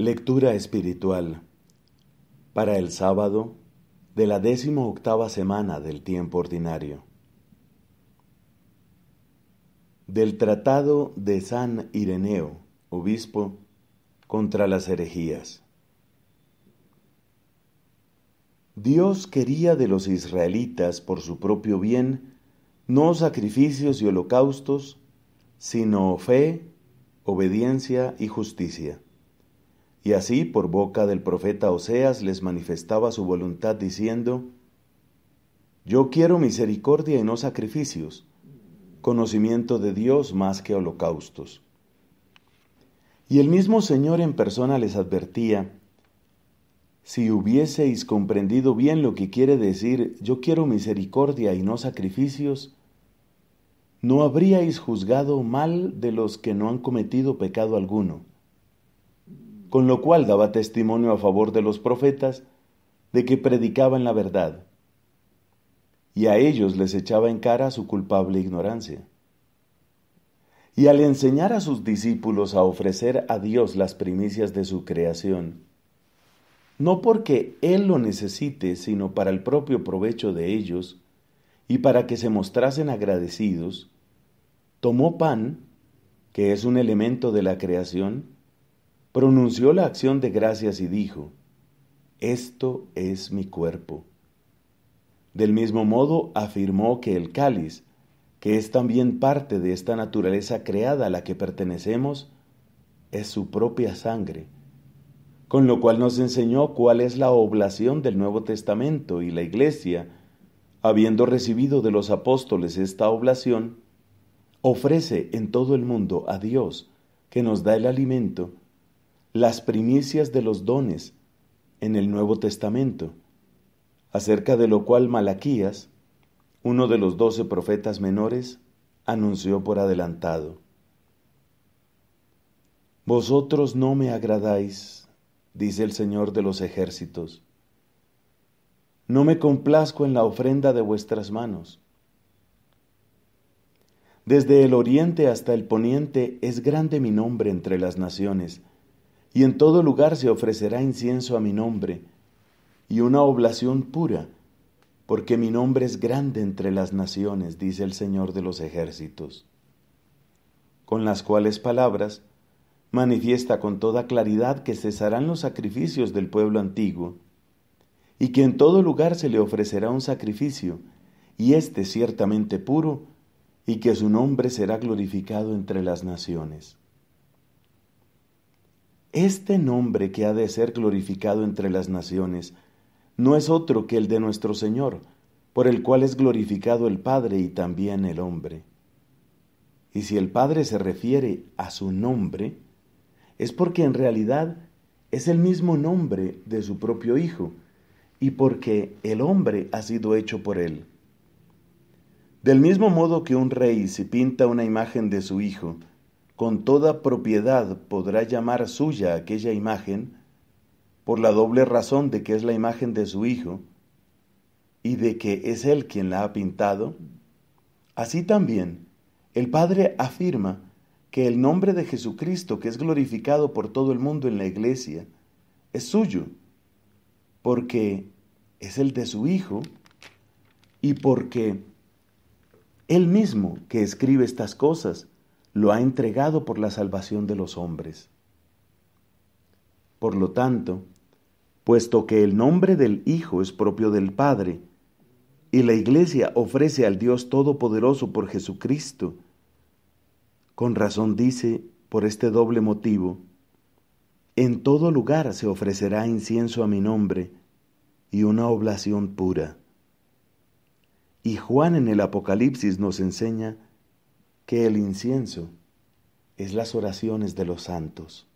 Lectura espiritual para el sábado de la décimo octava semana del tiempo ordinario. Del Tratado de San Ireneo, obispo, contra las herejías. Dios quería de los israelitas por su propio bien no sacrificios y holocaustos, sino fe, obediencia y justicia y así por boca del profeta Oseas les manifestaba su voluntad diciendo, Yo quiero misericordia y no sacrificios, conocimiento de Dios más que holocaustos. Y el mismo Señor en persona les advertía, si hubieseis comprendido bien lo que quiere decir yo quiero misericordia y no sacrificios, no habríais juzgado mal de los que no han cometido pecado alguno con lo cual daba testimonio a favor de los profetas de que predicaban la verdad, y a ellos les echaba en cara su culpable ignorancia. Y al enseñar a sus discípulos a ofrecer a Dios las primicias de su creación, no porque Él lo necesite, sino para el propio provecho de ellos, y para que se mostrasen agradecidos, tomó pan, que es un elemento de la creación, pronunció la acción de gracias y dijo, Esto es mi cuerpo. Del mismo modo afirmó que el cáliz, que es también parte de esta naturaleza creada a la que pertenecemos, es su propia sangre, con lo cual nos enseñó cuál es la oblación del Nuevo Testamento y la Iglesia, habiendo recibido de los apóstoles esta oblación, ofrece en todo el mundo a Dios, que nos da el alimento, las primicias de los dones en el Nuevo Testamento, acerca de lo cual Malaquías, uno de los doce profetas menores, anunció por adelantado. Vosotros no me agradáis, dice el Señor de los ejércitos. No me complazco en la ofrenda de vuestras manos. Desde el oriente hasta el poniente es grande mi nombre entre las naciones, y en todo lugar se ofrecerá incienso a mi nombre, y una oblación pura, porque mi nombre es grande entre las naciones, dice el Señor de los ejércitos. Con las cuales palabras manifiesta con toda claridad que cesarán los sacrificios del pueblo antiguo, y que en todo lugar se le ofrecerá un sacrificio, y éste ciertamente puro, y que su nombre será glorificado entre las naciones. Este nombre que ha de ser glorificado entre las naciones no es otro que el de nuestro Señor, por el cual es glorificado el Padre y también el hombre. Y si el Padre se refiere a su nombre, es porque en realidad es el mismo nombre de su propio Hijo, y porque el hombre ha sido hecho por él. Del mismo modo que un rey si pinta una imagen de su hijo, con toda propiedad podrá llamar suya aquella imagen, por la doble razón de que es la imagen de su Hijo y de que es Él quien la ha pintado, así también el Padre afirma que el nombre de Jesucristo, que es glorificado por todo el mundo en la iglesia, es suyo, porque es el de su Hijo y porque Él mismo que escribe estas cosas lo ha entregado por la salvación de los hombres. Por lo tanto, puesto que el nombre del Hijo es propio del Padre, y la Iglesia ofrece al Dios Todopoderoso por Jesucristo, con razón dice, por este doble motivo, en todo lugar se ofrecerá incienso a mi nombre y una oblación pura. Y Juan en el Apocalipsis nos enseña que el incienso es las oraciones de los santos.